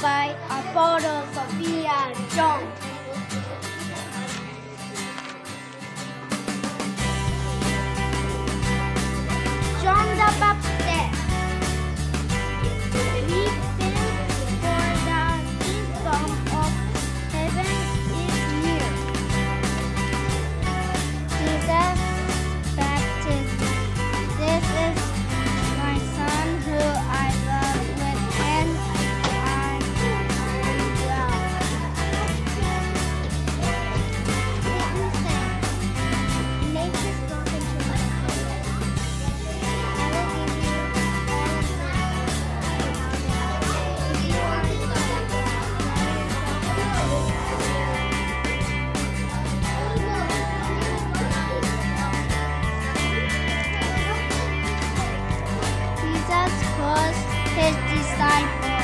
by Apollo, beer and John. Calls his disciples.